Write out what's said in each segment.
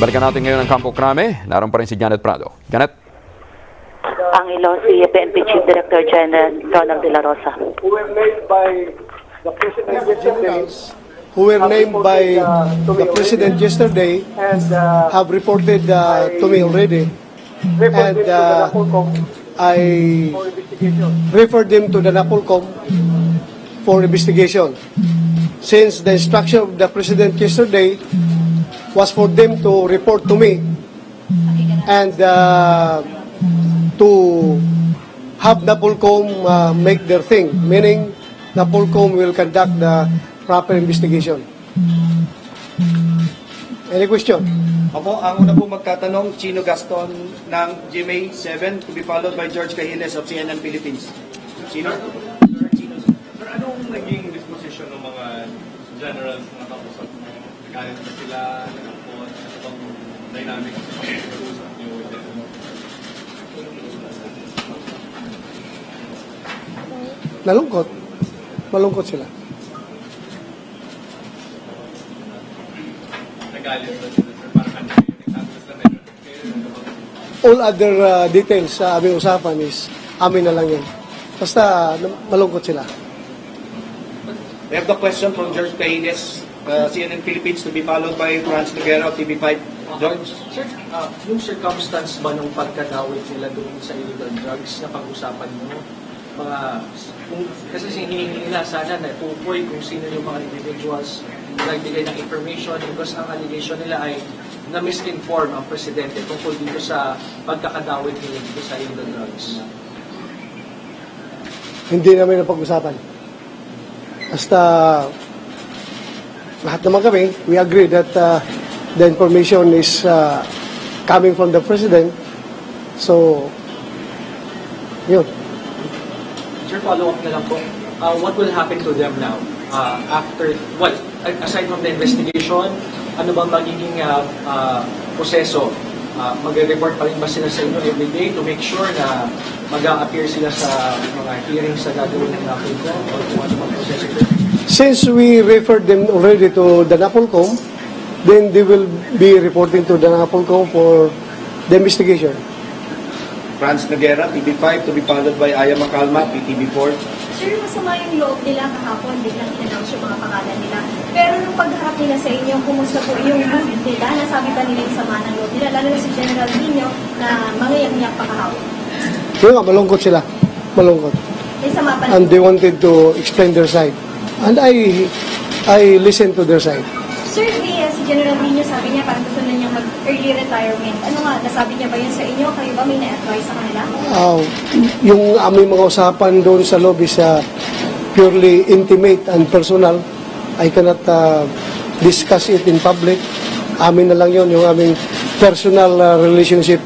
Balikan natin ngayon ang Campo Crame. Naroon pa rin si Janet Prado. Janet? ang ilo si PNP Chief Director General Ronald De La Rosa. who were named by the President yesterday who were named by the President yesterday and uh, have reported uh, to me already. and, uh, I referred them to the NAPOLCOM for investigation. Since the instruction of the President yesterday was for them to report to me and uh, to have NAPOLCOM uh, make their thing, meaning NAPOLCOM will conduct the proper investigation. Any question? Opo, ang una po magtatanong, Chino Gaston ng GMA 7 to be followed by George Cahiles of CNN Philippines. Chino? Sir, anong naging disposition ng mga generals na Nagalit ba sila? Nagkapot? Ano bang dynamics sa pag-uusap niyo with them? Nalungkot. Malungkot sila. Nagalit ba sila, sir? Parang ano yung nagsasabi sila meron? All other uh, details sa aming usapan is amin na lang yun. Basta na- malungkot sila. We have the question from George Cahiles, uh, CNN Philippines to be followed by Franz Noguera of TV5. George? Sir, ah, yung circumstance ba nung pagkadawit nila doon sa illegal drugs na pag-usapan nyo? Mga, kung, kasi hinihingi nila sana na tukoy kung sino yung mga individuals na nagbigay ng information because ang allegation nila ay na misinform ang presidente tungkol dito sa pagkakadawit nila dito sa illegal drugs. Hindi namin napag-usapan. Basta lahat naman kami, we agree that uh, the information is uh, coming from the President. So, yun. Sir, follow up na lang po. Uh, what will happen to them now? Uh, after, well, aside from the investigation, ano bang magiging uh, uh, proseso? Uh, Magre-report pa rin ba sila sa inyo every day to make sure na mag-a-appear sila sa mga hearings sa gagawin ng NAPOLCOM o kung ano proseso? Since we referred them already to the NAPOLCOM, then they will be reporting to the NAPOLCOM for the investigation. Franz Noguera, TV5 to be followed by Aya Macalma, PTV4. Sir, masama yung loob nila kahapon, biglang in-announce yung mga pangalan nila. Pero nung pagharap nila sa inyo, kumusta po yung mood nila? Nasabi ba nila yung sama ng loob nila? Lalo na si General Nino na mangayak-ngiyak pa kahapon. Kaya nga, malungkot sila. Malungkot. May sama pa And they wanted to explain their side. And I, I listened to their side. Sir, di, uh, si General Nino sabi niya parang gusto na niya mag-early retirement. Ano nga, nasabi niya ba yun sa inyo? Kayo ba may na-advise sa kanila? Uh, yung aming mga usapan doon sa lobby sa purely intimate and personal, I cannot uh, discuss it in public. Amin na lang yon yung aming personal uh, relationship.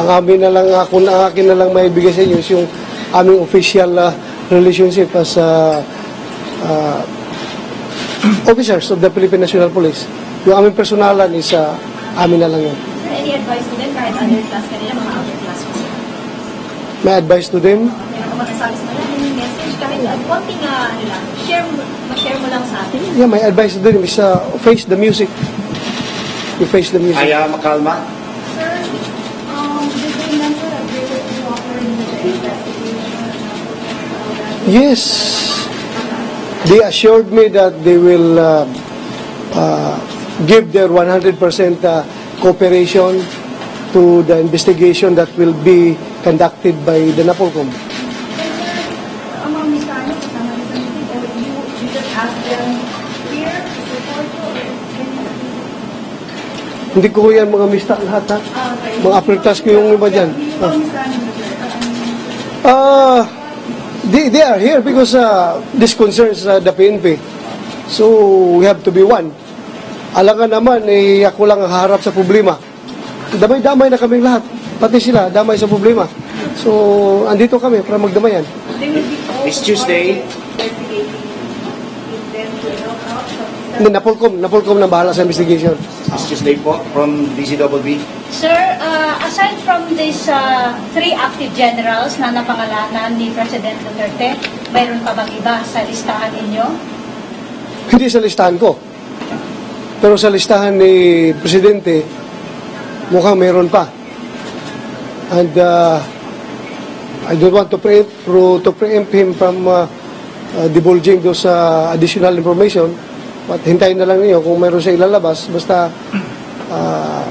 Ang amin na lang, ako na akin na lang may bigay sa inyo is yung aming official uh, relationship as uh, uh, officers of the Philippine National Police. Yung aming personalan is uh, amin na lang yun. Sir, any advice to them kahit other class kanila, mga outer class po sila? May advice to them, Meron ka masasabi sa kanila, any message, kahit uh, konting uh, ano lang, share, mo- ma-share mo lang sa atin. Yeah, my advice to them is uh, face the music. You face the music. Aya Macalma, Sir, um, did they the investigation? Yes. They assured me that they will uh, uh, give their 100% uh, cooperation to the investigation that will be conducted by the NAPOLCOM. Hindi ko yan mga mista lahat ha. Ah. Mga class ko yung iba dyan. Sir. Uh, they, they are here because uh, this concerns uh, the PNP. So, we have to be one. Alangan naman, eh, ako lang ang harap sa problema. Damay-damay na kaming lahat. Pati sila, damay sa problema. So, andito kami para magdamayan. This Tuesday. investigating with them to help Hindi, Napolcom, Napolcom na bahala sa investigation. this Tuesday po from DCWB. Sir, uh, aside from these uh, three active generals na napangalanan ni President Duterte, mayroon pa bang iba sa listahan ninyo? Hindi sa listahan ko. Pero sa listahan ni Presidente, mukhang meron pa. And uh, I don't want to preempt, pro, to preempt him from uh, uh, divulging those uh, additional information. But hintayin na lang niyo kung meron siya ilalabas. Basta uh,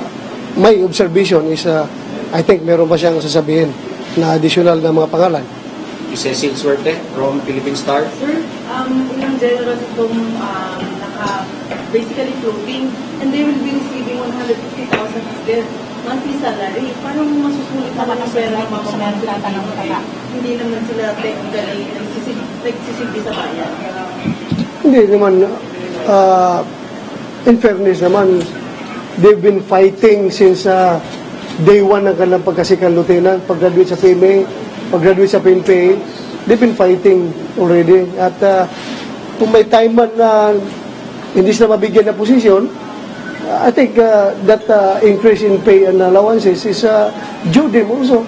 my observation is uh, I think meron pa siyang sasabihin na additional na mga pangalan. Cecil Suerte from Philippine Star. Sir, um, ilang generals itong um, naka, basically floating and they will be receiving 150,000 as their monthly salary. Paano masusulit naman ang pera ng mga mga Hindi naman sila technically nagsisig, nagsisigdi sa bayan. Hindi naman, uh, in fairness naman, they've been fighting since uh, day one ng kanilang pagkasikan lieutenant, pag-graduate sa PMA, pag-graduate sa PNPA, they've been fighting already. At uh, kung may time man na hindi sila mabigyan ng posisyon, I think uh, that uh, increase in pay and allowances is uh, due them also.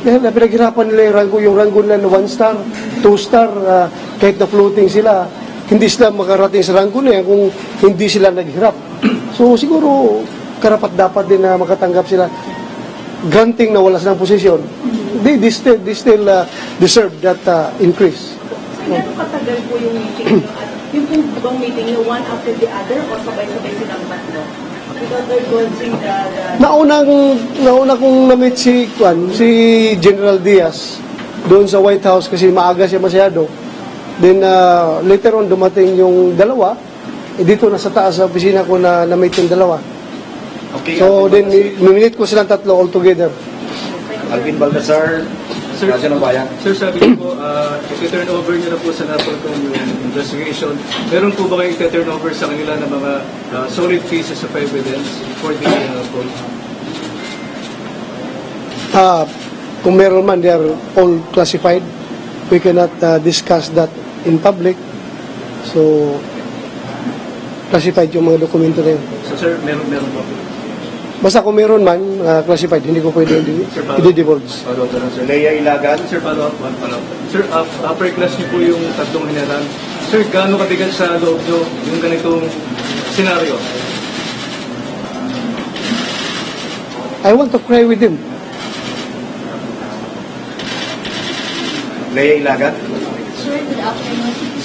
Dahil na pinaghirapan nila yung rango, yung rango nila na one star, two star, uh, kahit na floating sila, hindi sila makarating sa rango na yan kung hindi sila naghirap. So siguro, karapat dapat din na makatanggap sila. Granting na wala silang posisyon, they, they still, they still uh, deserve that uh, increase. Gano'ng katagal po yung meeting yung po bang meeting nyo one after the other o sabay-sabay silang tatlo? Naunang, nauna kong na-meet si, Kwan, si General Diaz doon sa White House kasi maaga siya masyado. Then uh, later on dumating yung dalawa, eh, dito na sa taas sa opisina ko na na-meet yung dalawa. Okay. So Alvin then minute ko silang tatlo all together. Alvin Baltasar, Sir, Raja ng Bayan. Sir, sabi niyo po, uh, i-turn over niyo na po sa NAPOLCOM yung investigation. Meron po ba kayo i-turn over sa kanila ng mga uh, solid pieces of evidence for the uh, poll? Ah, kung meron man, they are all classified. We cannot uh, discuss that in public. So, classified yung mga dokumento na yun. So, sir, meron, meron po. Basta kung meron man, uh, classified, hindi ko pwede i-divulge. sir. Leia Ilagan. Sir, follow up, one follow up. Sir, up, upper class niyo po yung tatlong general. Sir, gaano kabigat sa loob niyo yung ganitong senaryo? I want to cry with him. Leia Ilagan.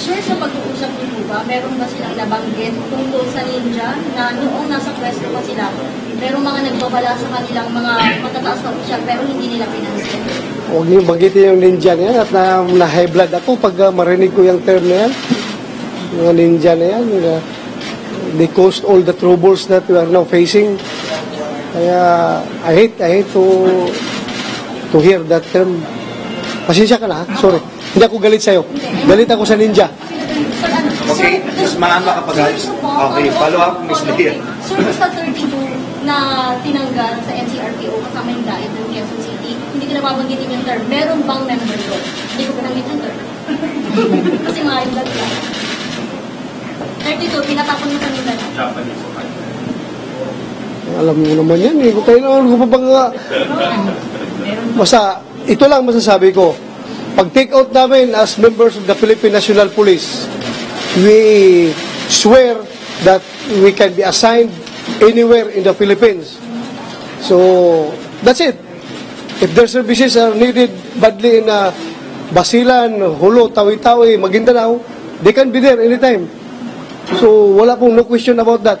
Sir, sa pag-uusap niyo po meron ba silang nabanggit tungkol sa ninja na noong nasa pwesto pa sila, merong mga nagbabala sa kanilang mga matataas na opisyal pero hindi nila pinansin? Huwag niyo banggitin yung ninja na at na, na high blood ako pag uh, marinig ko yung term na yan. Mga ninja na yan. uh, they caused all the troubles that we are now facing. Kaya I hate, I hate to to hear that term. Pasensya ka na, ha? sorry. Hindi ako galit sa'yo. Galit ako sa ninja. Okay, Makapagal. Sir, gusto po, Okay, follow up, Ms. Leia. Sir, sa 32 na tinanggal sa NCRPO kasama yung diet ng Quezon City, hindi ko nababanggitin yung term. Meron bang member doon? Hindi ko pinanggit yung term. Kasi mga yung blood lang. 32, pinatapon mo kanina na. Alam mo naman yan eh. Naman ko pa bang... uh, Basta, ito lang masasabi ko. Pag take out namin as members of the Philippine National Police, we swear that we can be assigned anywhere in the Philippines. So, that's it. If their services are needed badly in uh, Basilan, Hulo, Tawi-Tawi, Maguindanao, they can be there anytime. So, wala pong no question about that.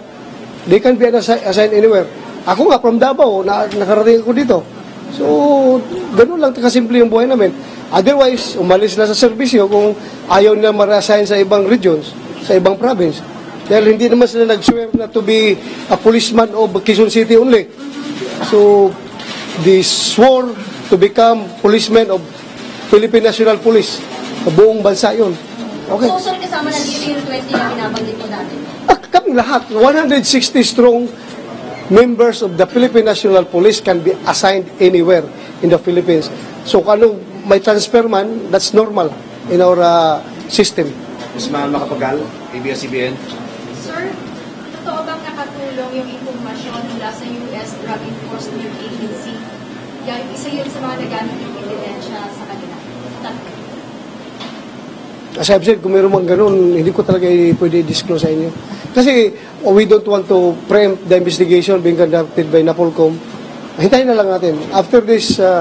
They can be assi- assigned anywhere. Ako nga, from Davao, na, nakarating ako dito. So, ganun lang kasimple yung buhay namin. Otherwise, umalis na sa serbisyo kung ayaw nila ma-assign sa ibang regions, sa ibang province. Dahil hindi naman sila nag-swear na to be a policeman of Quezon City only. So, they swore to become policemen of Philippine National Police. Sa buong bansa yun. Okay. So, sir, kasama na dito yung 20 na binabanggit mo dati. Ah, kami lahat, 160 strong members of the Philippine National Police can be assigned anywhere in the Philippines. So kung ano may transfer man, that's normal in our uh, system. Ms. Maan Makapagal, ABS-CBN. Sir, totoo bang nakatulong yung impormasyon mula sa U.S. Drug Enforcement Agency? Yan, isa yun sa mga nagamit ng ebidensya sa kanila. As I've said, kung meron mang ganun, hindi ko talaga pwede disclose sa inyo. Kasi oh, we don't want to preempt the investigation being conducted by Napolcom. Hintayin na lang natin. After this, uh,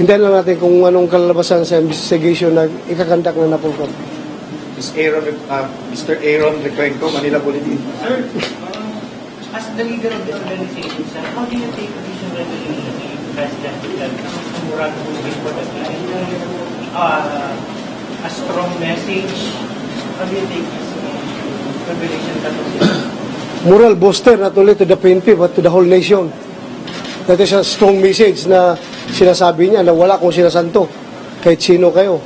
hintayin lang natin kung anong kalalabasan sa investigation na ikakandak ng Napolcom. Ms. Aaron, uh, Mr. Aaron Recuenco, Manila Bulletin. Sir, uh, as the leader of the organization, sir, how do you take this revelation ni President Duterte na moral moving for the client? Uh, a strong message. How do you take this uh, revelation that was Moral booster not only to the PNP but to the whole nation. That is a strong message na sinasabi niya na wala akong sinasanto kahit sino kayo.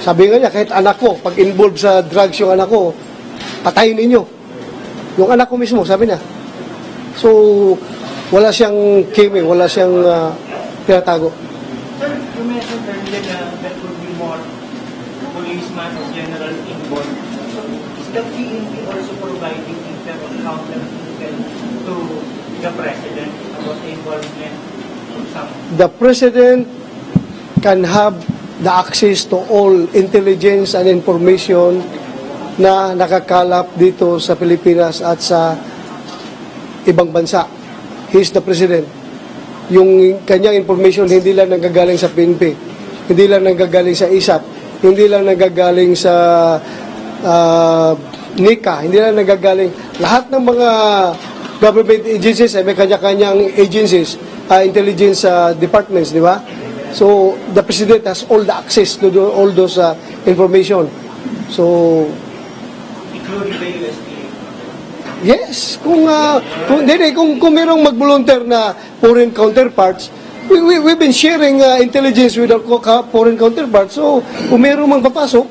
Sabi nga niya, kahit anak ko, pag involved sa drugs yung anak ko, patayin ninyo. Yung anak ko mismo, sabi niya. So, wala siyang kimi, wala siyang uh, tinatago. Sir, you mentioned earlier na there could be more policeman or general involved. So, is the PNP also providing intel or counter intel to the President about the involvement The President can have the access to all intelligence and information na nakakalap dito sa Pilipinas at sa ibang bansa. He is the President. Yung kanyang information hindi lang nanggagaling sa PNP, hindi lang nanggagaling sa ISAP, hindi lang nanggagaling sa ah, NICA, hindi lang nanggagaling. Lahat ng mga government agencies ay may kanya-kanyang agencies, ah, intelligence ah, departments, di ba? So, the President has all the access to do, all those ah, information. So. Yes, kung uh, kung hindi kung kung merong mag-volunteer na foreign counterparts, we, we we've been sharing uh, intelligence with our foreign counterparts. So, kung merong mang papasok,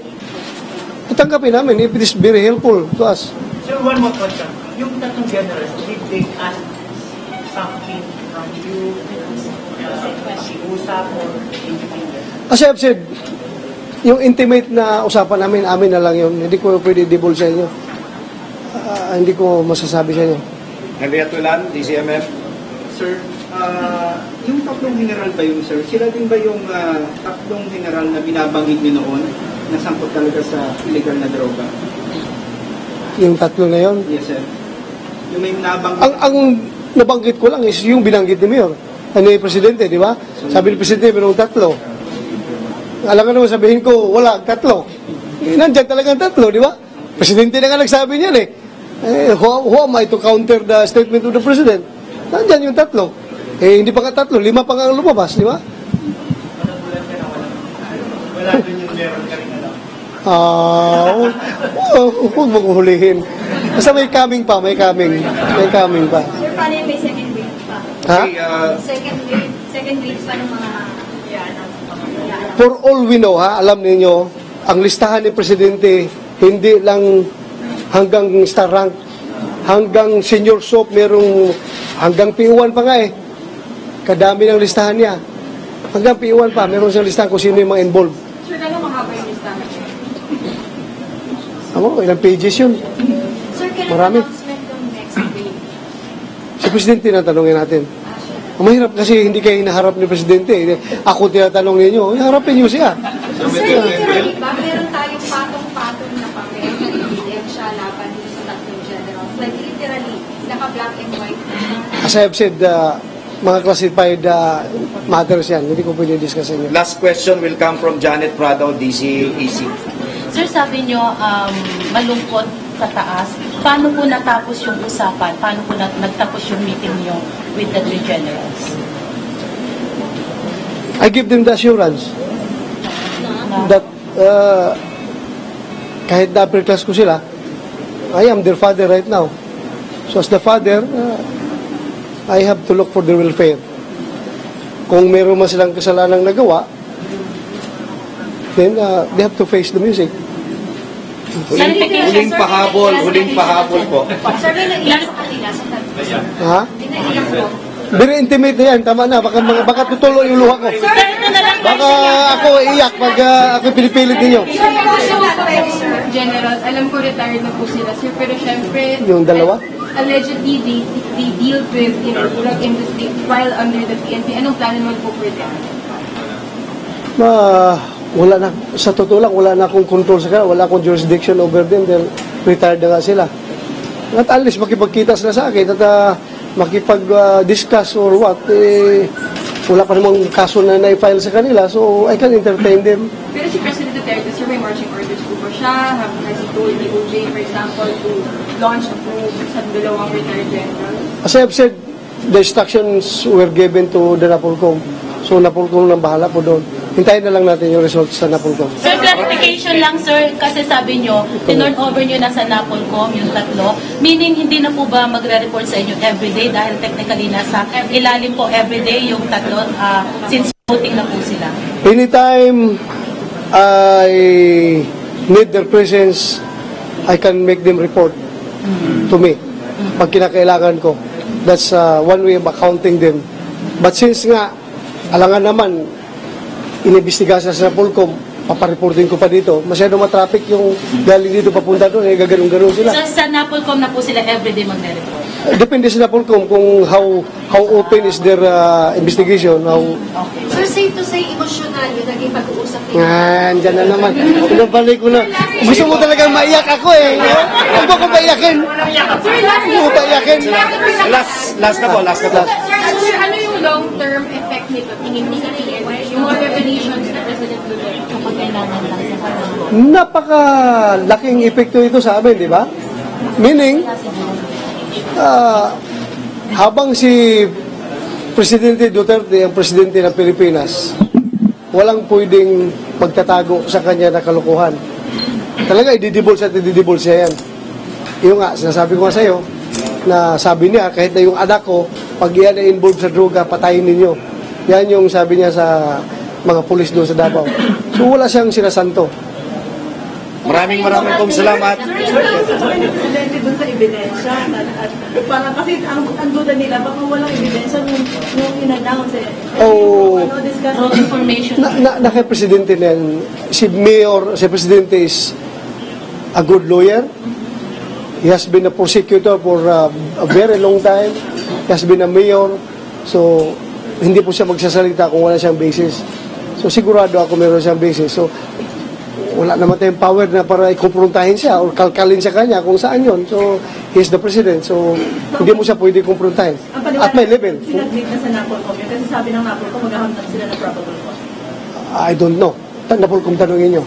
tatanggapin namin if it is very helpful to us. Sir, one more question. Yung tatlong generals, did they ask uh, usap or independent? As I've said, yung intimate na usapan namin, amin na lang yun. Hindi ko pwede divulge sa inyo. Ah, hindi ko masasabi sa inyo. Henry Atulan, DCMF. Sir, ah, yung tatlong general ba yun, sir? Sila din ba yung ah, tatlong general na binabanggit niyo noon na sangkot talaga sa illegal na droga? Yung tatlo na yun. Yes, sir. Yung may nabanggit... Ang, ang nabanggit ko lang is yung binanggit ni Mayor. Ano yung presidente, di ba? Sabi ni presidente, mayroong tatlo. Alam ka naman sabihin ko, wala, tatlo. Eh, nandyan talagang tatlo, di ba? Presidente na nga nagsabi niyan eh. Eh, who, who am I to counter the statement of the president? Nandyan yung tatlo. Eh, hindi pa nga tatlo, lima pa nga lumabas, di ba? Wala dun yung meron ka. Ah, hu- huwag mong hulihin. Basta may coming pa, may coming. May coming pa. Sir, paano yung may? Ha? Okay, uh, Second wave, second wave pa ng mga yan, For all we know, ha, alam ninyo, ang listahan ni Presidente, hindi lang hanggang star rank, hanggang senior soap, merong hanggang P1 pa nga eh. Kadami ng listahan niya. Hanggang P1 pa, meron siyang listahan kung sino yung mga involved. Sir, gano'ng mahaba yung listahan? Ano, ilang pages yun. Sir, kailan Marami. announcement yung next wave? Si Presidente na tanongin natin. Ang mahirap kasi hindi kayo hinaharap ni Presidente. Ako tinatanong ninyo, harapin niyo siya. Sir, literally ba, meron tayong patong-patong na papel na laban sa tatlong generals? Like literally, naka-black and white. As I have said, uh, mga classified uh, matters yan. Hindi ko pwede discuss inyo. Last question will come from Janet Prado, DCEC. Sir, sabi nyo, um, malungkot sa taas. Paano po natapos yung usapan? Paano po nat- nagtapos yung meeting nyo with the three generals? I give them the assurance that uh, kahit na upper class ko sila, I am their father right now. So as the father, uh, I have to look for their welfare. Kung meron man silang kasalanang nagawa, then uh, they have to face the music. Huling, huling pahabol, huling pahabol po. Sir, may naiyak sa kanila sa tatlo. Ha? May naiyak po. Very intimate na yan, tama na. Baka, mga- baka tutulo yung luha ko. Baka ako iyak pag uh, ako pinipilit ninyo. Sir. Generals, alam ko retired na po sila, sir, pero syempre, Yung dalawa? allegedly, they, they deal with, you know, drug industry while under the PNP. Anong plano naman po for them? Ma, wala na, sa totoo lang, wala na akong control sa kanila, wala akong jurisdiction over them dahil retired na nga sila. At at least makipagkita sila sa akin at uh, makipag-discuss or what, eh, wala pa namang kaso na na-file sa kanila, so I can entertain them. Pero si President Duterte, sir, may marching orders po ba siya? Have, has he told the OJ, for example, to launch a probe sa dalawang retired general? As I have said, the instructions were given to the Napolcom. So Napolcom nang bahala po doon. Hintayin na lang natin yung results sa Napolcom. Sir, clarification lang, sir, kasi sabi nyo, tinurn over nyo na sa Napolcom, yung tatlo. Meaning, hindi na po ba magre-report sa inyo everyday dahil technically nasa ilalim po everyday yung tatlo ah, since voting na po sila. Anytime I need their presence, I can make them report to me pag kinakailangan ko. That's uh, one way of accounting them. But since nga, alangan naman, inibestiga sa sa Pulcom, papareporting ko pa dito, masyado matraffic yung galing dito papunta doon, eh, gaganong-ganon sila. So, sa Napolcom na po sila everyday magre-report. Depende sa Napolcom kung how how open is their uh, investigation, how Sir, safe to say, emotional yung naging pag-uusap nila. Yan, dyan na naman. Pinabalik ko na. Gusto mo talagang maiyak ako eh. Huwag mo ko maiyakin. Huwag mo ko maiyakin. Last, last na po, last na po. Sir, ano yung long-term effect nito? Tingin ni yung mga na President Duterte kapag kailangan lang? Napakalaking epekto ito sa amin, di ba? Meaning, ah, habang si Presidente Duterte ang presidente ng Pilipinas, walang pwedeng magtatago sa kanya na kalukuhan. Talaga, ididibol sa ididibol siya yan. Yung nga, sinasabi ko nga sa'yo, na sabi niya, kahit na yung anak ko, pag yan ay involved sa droga, patayin ninyo. Yan yung sabi niya sa mga pulis doon sa Davao. So wala siyang sinasanto. Maraming maraming pong salamat. Presidente dun sa ebidensya. At, at parang kasi ang, ang duda nila, baka walang ebidensya nung, nung in-announce eh. Oh, Ano, discuss Wrong information. na, na, Presidente na yan, si Mayor, si Presidente is a good lawyer. He has been a prosecutor for uh, a very long time. He has been a mayor. So, hindi po siya magsasalita kung wala siyang basis. So, sigurado ako meron siyang basis. So, wala naman tayong power na para ikumprontahin siya or kalkalin sa kanya kung saan yon. So, he is the president. So, hindi mo siya pwede kumprontahin. At may level. Sinaglit na sa Napolcom yun. Kasi sabi ng Napolcom, maghahamtan sila ng probable cause. I don't know. Napol kung tanongin nyo.